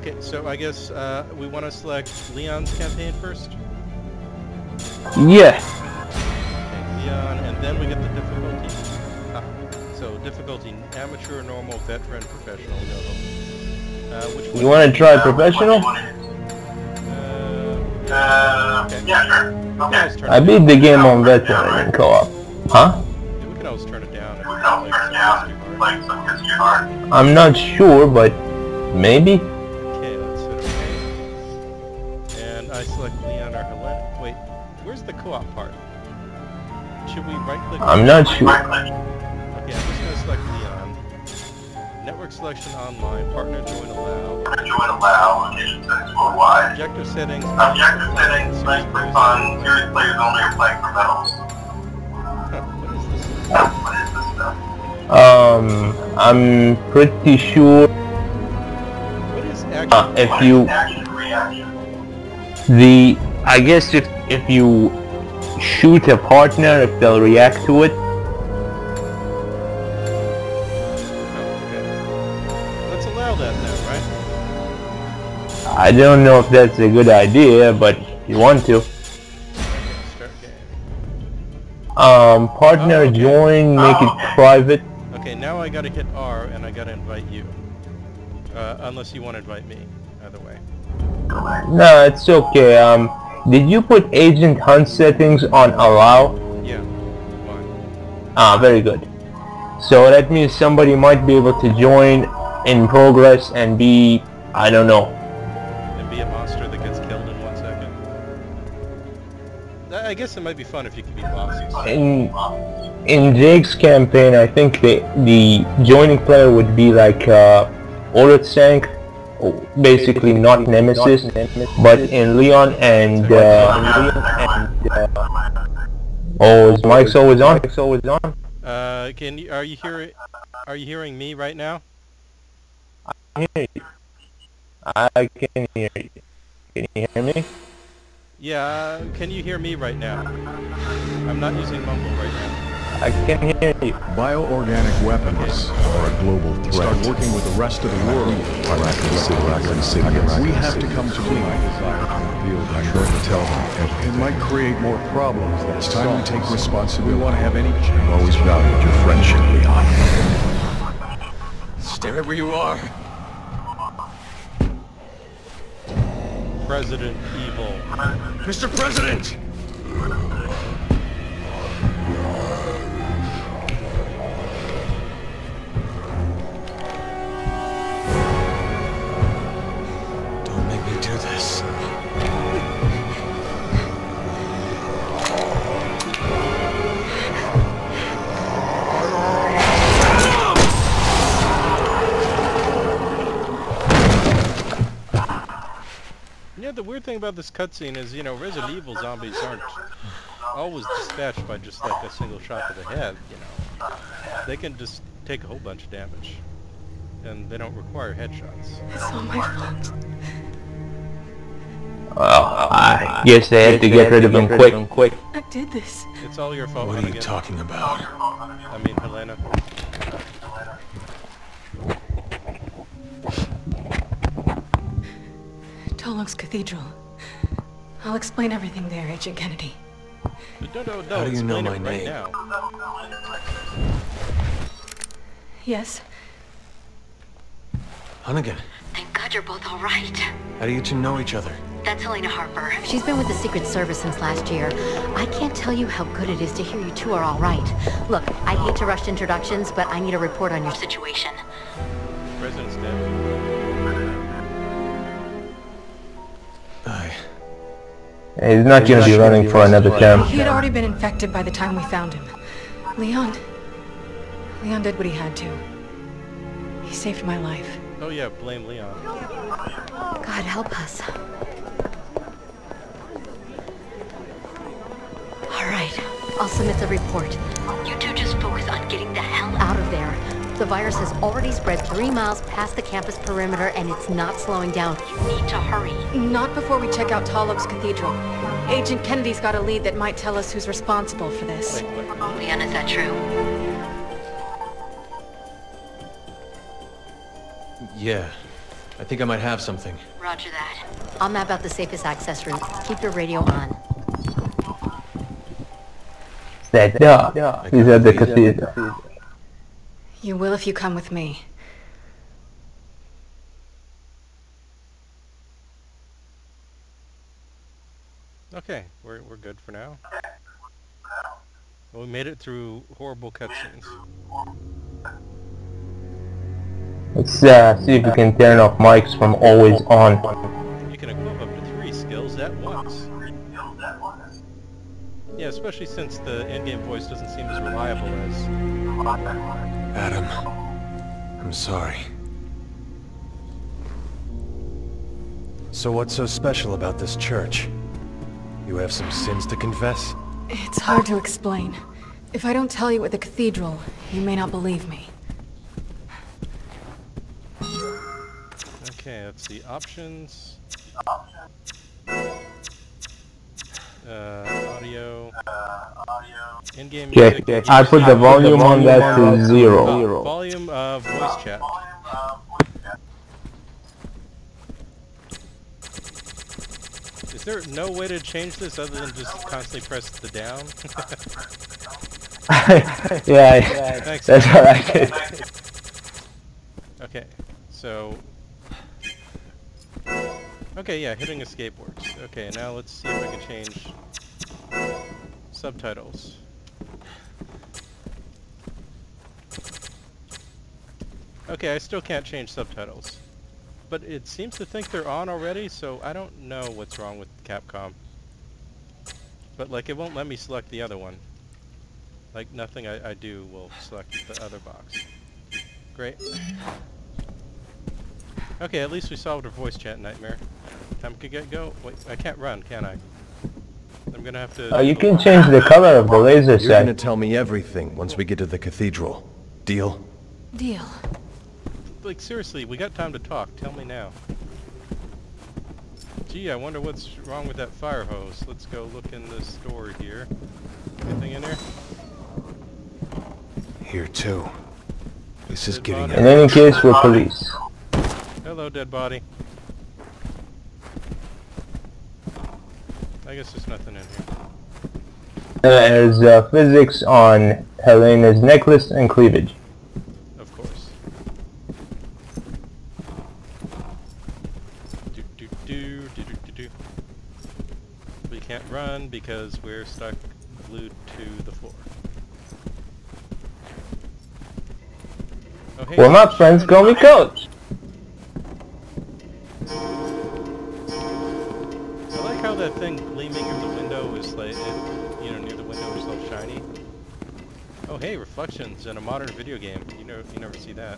Okay, so I guess uh, we want to select Leon's campaign first. Yeah. Okay, Leon, and then we get the difficulty. Ah, so difficulty: amateur, normal, veteran, professional. No. Uh, which one? You want to try professional? Uh, okay. Yeah, sure. We can always turn I beat the game on veteran in co-op. Huh? down. We can always turn it down if We we don't turn something down, like, some gets too hard. I'm not sure, but maybe. I'm not sure. Right. Okay, I'm just gonna select Leon. Network selection online, partner join allow. Join allow, location settings worldwide. Objective settings. Objective settings, nice for fun, serious players only are playing for medals. Huh, what is this? What is this stuff? Um, I'm pretty sure What is action? uh, if What you is action reaction? the I guess if if you shoot a partner, if they'll react to it. Okay. Let's allow that now, right? I don't know if that's a good idea, but you want to. Okay, start game. Um, partner Oh, okay. join, make Oh, it private. Okay, now I gotta hit R and I gotta invite you. Uh, unless you want to invite me. Either way. No, it's okay. Um, did you put Agent Hunt settings on allow? Yeah. Fine. Ah, very good. So that means somebody might be able to join in progress and be, I don't know. And be a monster that gets killed in one second. I guess it might be fun if you can beat bosses. In in Jake's campaign, I think the the joining player would be like uh, Sank, basically not Nemesis, but in Leon and uh, oh, is Mike's always on? Mike's always on. Uh, can you, are you hearing, are you hearing me right now? I can hear you. Can you hear me? Yeah, uh, can you hear me right now? I'm not using Mumble right now. I can hear you. Bioorganic weapons are a global threat. Start working with the rest of the world. Raccoon City, Raccoon City, We have to come to agreement. I'm going to tell them everything. It might create more problems. It's time to take responsibility. We want to have any... I've always valued your friendship, Leon. Stay right where you are. President Evil. Mr. President! Me do this. Yeah, the weird thing about this cutscene is, you know, Resident Evil zombies aren't always dispatched by just like a single shot to the head, you know. They can just take a whole bunch of damage. And they don't require headshots. It's all my fault. Well, I guess they had to get rid of him quick. quick. I did this. It's all your fault, What are you Hunnigan. talking about? I mean, Helena. Tall Oaks Cathedral. I'll explain everything there, Agent Kennedy. No, no, no, How do you know my it right name? Yes? Hunnigan, Thank God you're both all right. how do you two know each other? That's Helena Harper. She's been with the Secret Service since last year. I can't tell you how good it is to hear you two are all right. Look, I hate to rush introductions, but I need a report on your situation. President's dead. I... He's not gonna be running for another term. He had already been infected by the time we found him. Leon... Leon did what he had to. He saved my life. Oh yeah, blame Leon. God help us. Right, I'll submit the report. You two just focus on getting the hell out of there. The virus has already spread three miles past the campus perimeter and it's not slowing down. You need to hurry. Not before we check out Tall Oaks Cathedral. Agent Kennedy's got a lead that might tell us who's responsible for this. Wait, what? Leon, is that true? Yeah. I think I might have something. Roger that. I'll map out the safest access route. Keep your radio on. That dog is at the cathedral. You will if you come with me. Okay, we're we're good for now. Well, we made it through horrible cutscenes. Let's uh, see if we can turn off mics from always on. You can equip up to three skills at once. Yeah, especially since the in-game voice doesn't seem as reliable as... Adam, I'm sorry. So what's so special about this church? You have some sins to confess? It's hard to explain. If I don't tell you at the cathedral, you may not believe me. Okay, let's see. Options. Uh, audio. In-game Check. music. I put the volume on that to Uh, zero. volume of voice chat. Is there no way to change this other than just constantly press the down? yeah, Thanks. that's what I did. Okay, so... Okay, yeah, hitting escape works. Okay, now let's see if I can change subtitles. Okay, I still can't change subtitles. But it seems to think they're on already, so I don't know what's wrong with Capcom. But like, it won't let me select the other one. Like, nothing I, I do will select the other box. Great. Okay, at least we solved our voice chat nightmare. Time to get go. Wait, I can't run, can I? I'm gonna have to... Uh, you can change the color of the laser You're gonna tell me everything once we get to the cathedral. Deal? Deal. Like, seriously, we got time to talk. Tell me now. Gee, I wonder what's wrong with that fire hose. Let's go look in the store here. Anything in there? Here too. This is Good getting body. In any case, we're police. Hello, dead body. I guess there's nothing in here. There's uh, physics on Helena's necklace and cleavage. Of course. Do do do do do do do. We can't run because we're stuck glued to the floor. Oh, hey, Well, my friends call me Coach. Modern video game. You know, you never see that.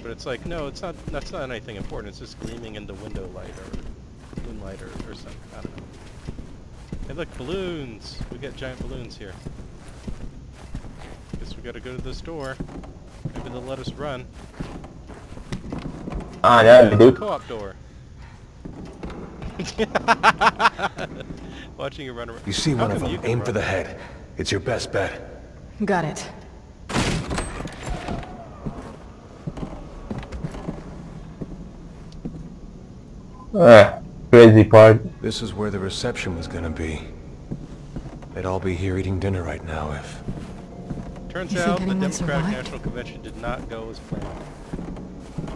But it's like, no, it's not. That's not anything important. It's just gleaming in the window light or moonlight or, or something. I don't know. Hey, look, balloons. We got giant balloons here. Guess we gotta go to the store. Maybe they'll let us run. Ah, Yeah, that it's dude. co-op door. Watching you run around. You see How one of come you them, can aim for the head. It's your best bet. Got it. Ah, crazy part. This is where the reception was gonna be. They'd all be here eating dinner right now if... Turns You out the anyone Democratic survived? National Convention did not go as planned.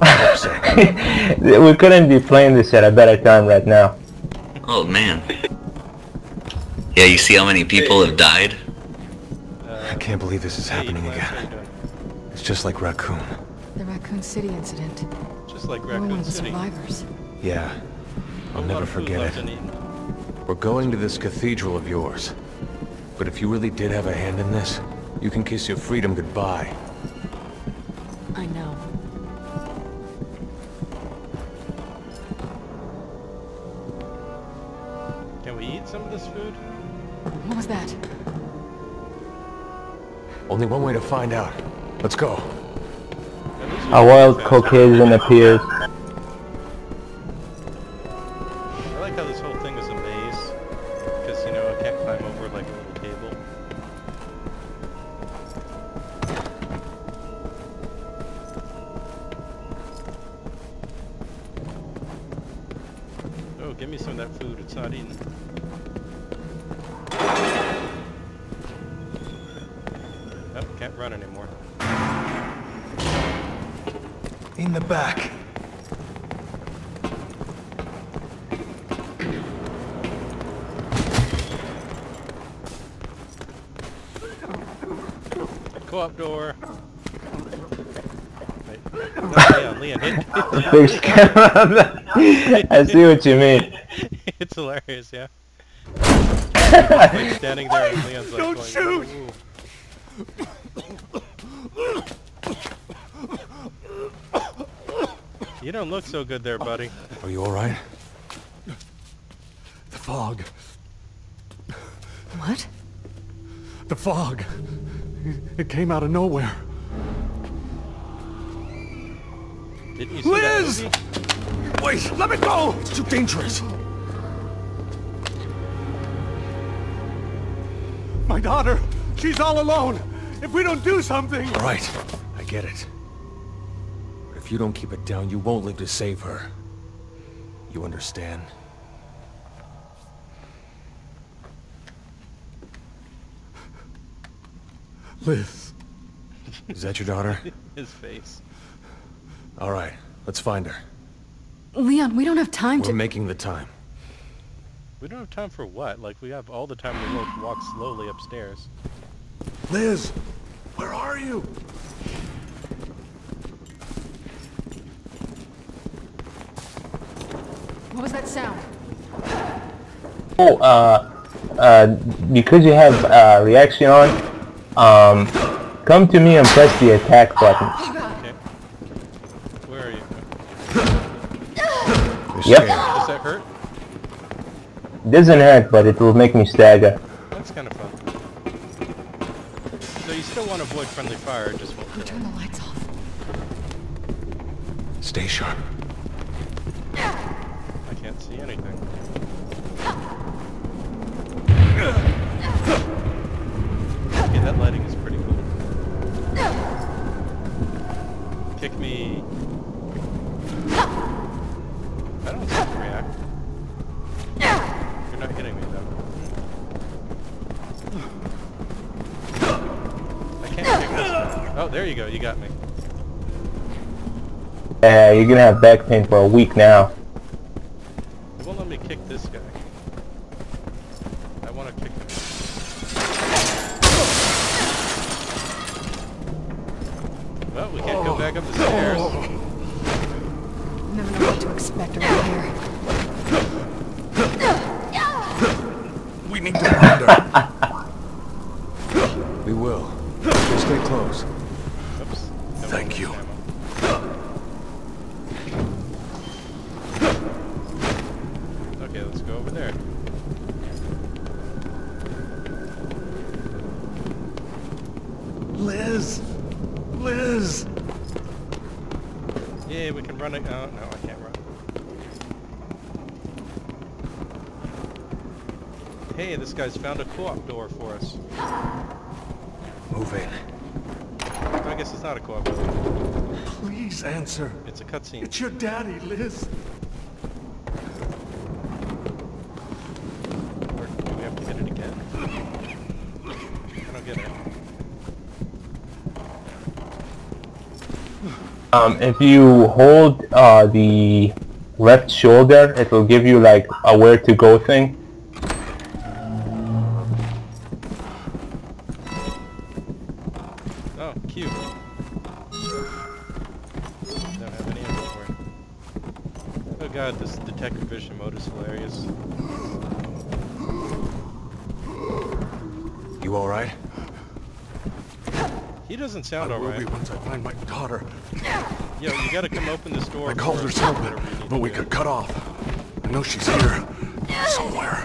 we couldn't be playing this at a better time right now. Oh man. Yeah, you see how many people have died? I can't believe this is happening Clarence, how you again. It's just like Raccoon. The Raccoon City incident. Just like You were one Raccoon of the City. survivors. Yeah. A I'll never forget it. We're going to this cathedral of yours. But if you really did have a hand in this, you can kiss your freedom goodbye. I know. Can we eat some of this food? What was that? Only one way to find out. Let's go. At least we A wild. Caucasian appears. Co-op door. Wait. No, Leon, Leon, hit, hit the- Fixed camera. I see what you mean. it's hilarious, yeah. like standing there and Leon's like Don't going, shoot! "Ooh." You don't look so good there, buddy. Are you alright? The fog. What? The fog. It came out of nowhere. Didn't you see Liz! Wait, let me go! It's too dangerous. My daughter, she's all alone. If we don't do something... Alright, I get it. But if you don't keep it down, you won't live to save her. You understand? Liz, Is that your daughter? His face. Alright, let's find her. Leon, we don't have time We're to... making the time. We don't have time for what? Like, we have all the time in the world to walk slowly upstairs. Liz, where are you? What was that sound? Oh, uh, uh, because you have uh, reaction on, um, come to me and press the attack button. Okay. Where are you? You're Yep. scared. Does that hurt? Doesn't hurt, but it will make me stagger. That's kind of fun. So you still want to avoid friendly fire, just won't kill. Turn the lights off. Stay sharp. I can't see anything. That lighting is pretty cool. Kick me. I don't it react. You're not hitting me though. I can't kick this. Oh, there you go. You got me. Uh, you're gonna have back pain for a week now. Yay, we can run it. Oh, no, I can't run. Hey, this guy's found a co-op door for us. Move in. I guess it's not a co-op door. Please answer. It's a cutscene. It's your daddy, Liz. Or do we have to hit it again? I don't get it. Um, if you hold uh, the left shoulder, it will give you like a where to go thing. Oh, Q. Don't have any ammo. Oh god, this detective vision mode is hilarious. You alright? He doesn't I sound will alright. be once I find my daughter. Yo, you gotta come open this door. I called her something, whatever you need but we got cut off. I know she's here. Somewhere.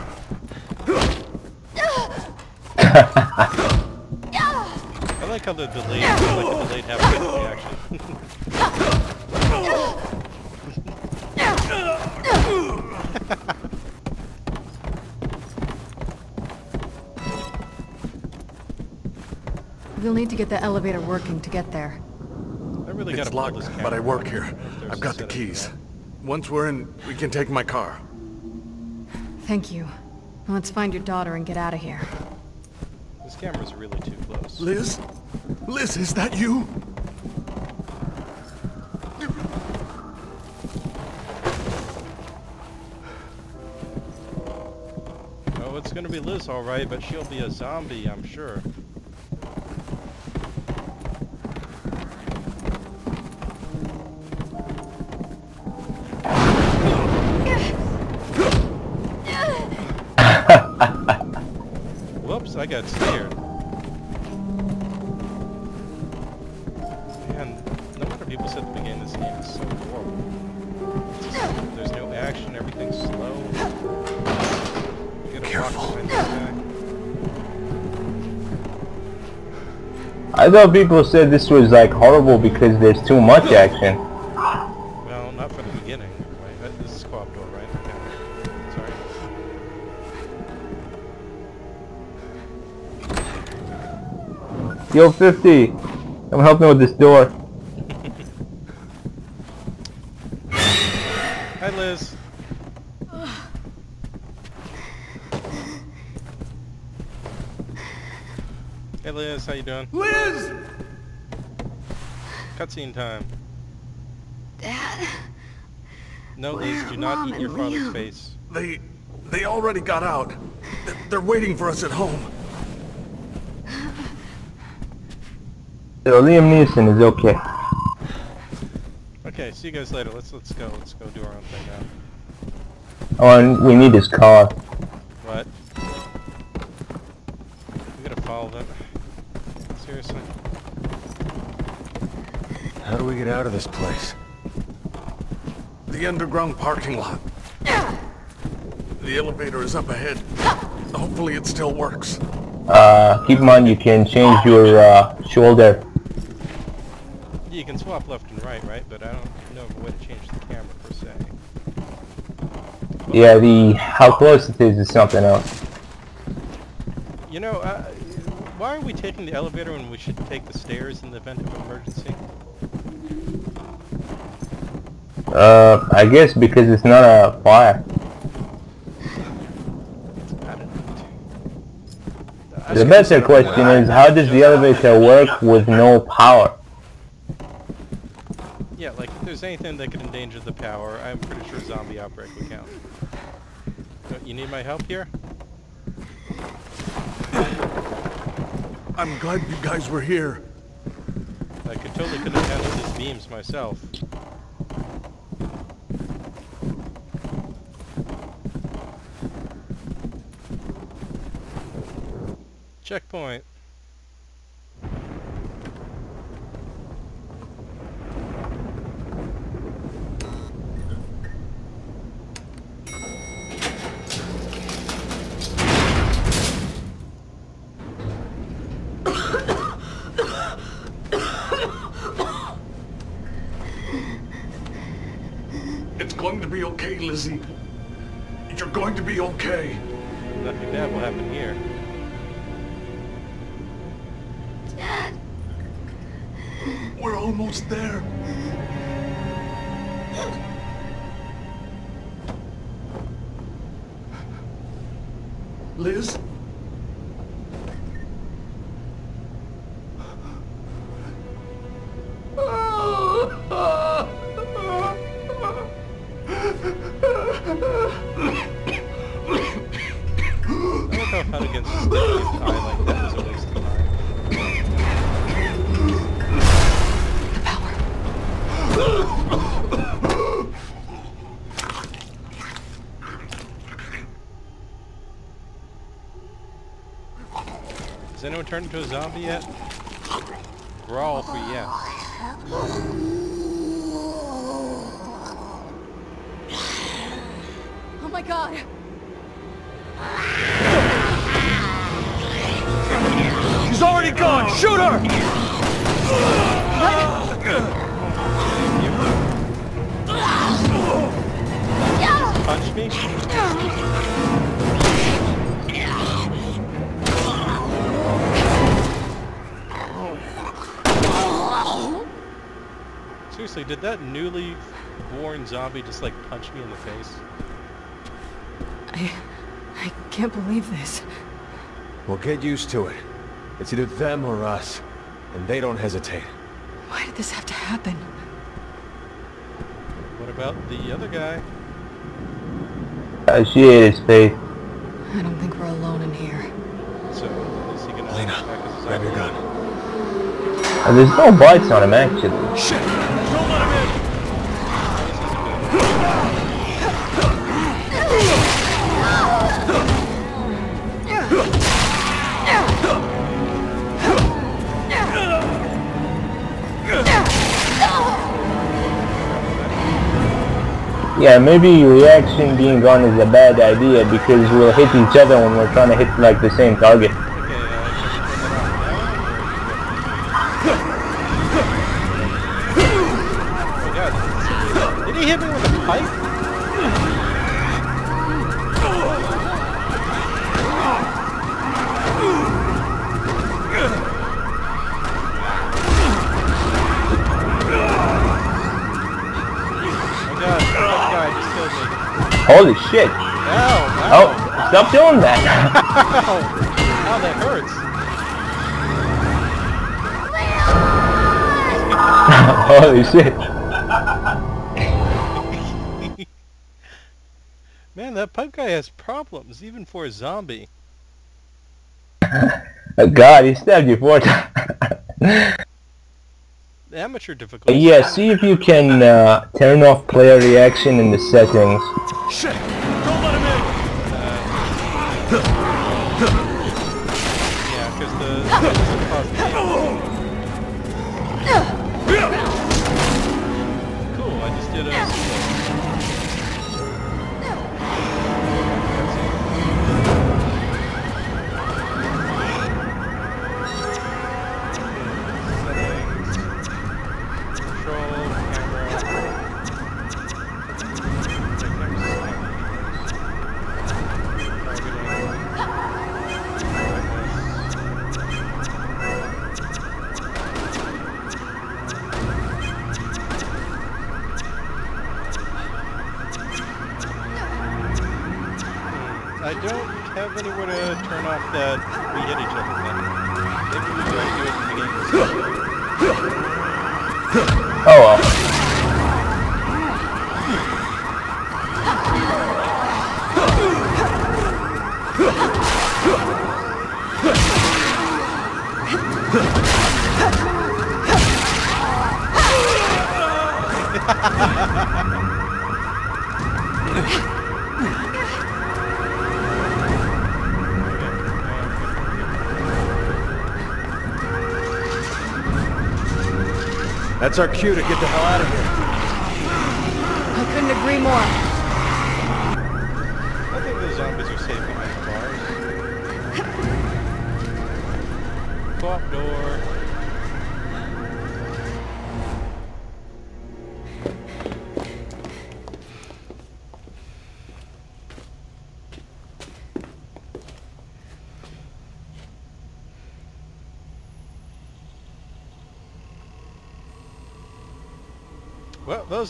I like how the delayed, I like the delayed half reaction. We'll need to get the elevator working to get there. I really It's gotta pull locked, but I work here. I wonder if there's I've got the keys. Once we're in, we can take my car. Thank you. Let's find your daughter and get out of here. This camera's really too close. Liz? Liz, is that you? Oh, it's gonna be Liz alright, but she'll be a zombie, I'm sure. I got scared. Man, no wonder people said at the beginning this game is so horrible. Just- there's no action, everything's slow. You gotta Careful. behind this guy. I thought people said this was like horrible because there's too much action. Yo, 50! Come help me with this door. Hi, Liz. Hey, Liz. How you doing? Liz! Cutscene time. Dad, No, Liz, do not Mom eat your father's Liam? face. They... they already got out. They're- They're waiting for us at home. Liam Neeson is okay. Okay, see you guys later. Let's let's go. Let's go do our own thing now. Oh, and we need his car. What? We gotta follow them. Seriously? How do we get out of this place? The underground parking lot. The elevator is up ahead. Hopefully it still works. Uh, keep in mind you can change your uh, shoulder. You can swap left and right, right? But I don't know of a way to change the camera per se. Yeah, the how close it is is something else. You know, uh, why are we taking the elevator when we should take the stairs in the event of emergency? Uh, I guess because it's not a fire. I don't I The better question is how does the elevator work with no power? Yeah, like if there's anything that could endanger the power, I'm pretty sure zombie outbreak would count. You need my help here? I'm glad you guys were here. I could totally could have handled these beams myself. Checkpoint. It's going to be okay, Lizzie. You're going to be okay. Nothing bad will happen here. We're almost there. Turned into a zombie yet? Growl for yes. Oh my god! She's already gone! Shoot her! Punch me? Seriously, did that newly born zombie just like punch me in the face? I, I can't believe this. Well, get used to it. It's either them or us. And they don't hesitate. Why did this have to happen? What about the other guy? Uh, she is Faith. I don't think we're alone in here. So, is he gonna Lena, act grab your gun. Uh, there's no bites on him actually. Shit! Yeah, maybe reaction being gone is a bad idea because we'll hit each other when we're trying to hit like the same target. Okay, uh, can we turn that off now? Oh god. Did he hit me with a pipe? Oh god, that guy just killed me. Holy shit! Ow! Oh, Ow! stop doing that! Ow! Ow, that hurts! Holy shit! Man, that pipe guy has problems, even for a zombie. Oh god, he stabbed you four times. Amateur difficulty. yeah, see if you can uh, turn off player reaction in the settings. Shit! Don't let him in! Yeah, That's our cue to get the hell out of here. I couldn't agree more.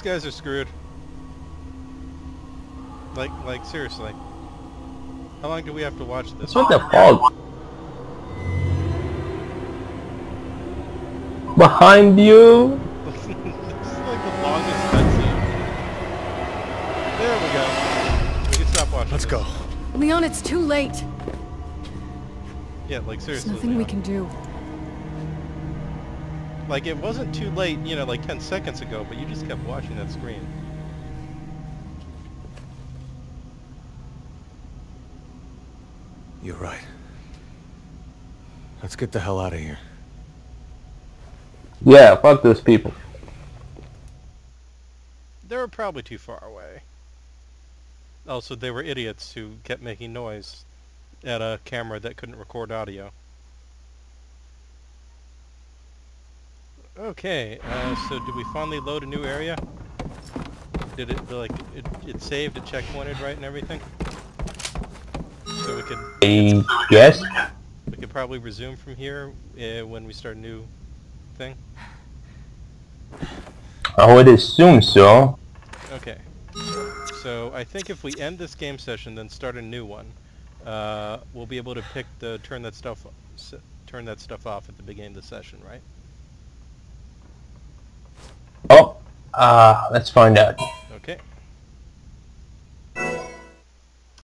Guys are screwed. Like, like seriously. How long do we have to watch this? What the fuck? Behind you? this is like the longest cutscene. There we go. We can stop watching. Let's this. go. Leon, it's too late. Yeah, like seriously. There's seriously. nothing we can do. Like it wasn't too late, you know, like 10 seconds ago, but you just kept watching that screen. You're right. Let's get the hell out of here. Yeah, fuck those people. They were probably too far away. Also, they were idiots who kept making noise at a camera that couldn't record audio. Okay, uh, so did we finally load a new area? Did it, like, it, it saved, it checkpointed right and everything? So we could, guess? we could probably resume from here uh, when we start a new thing? I would assume so. Okay. So I think if we end this game session, then start a new one, uh, we'll be able to pick the turn that stuff s- turn that stuff off at the beginning of the session, right? Oh, uh, let's find out.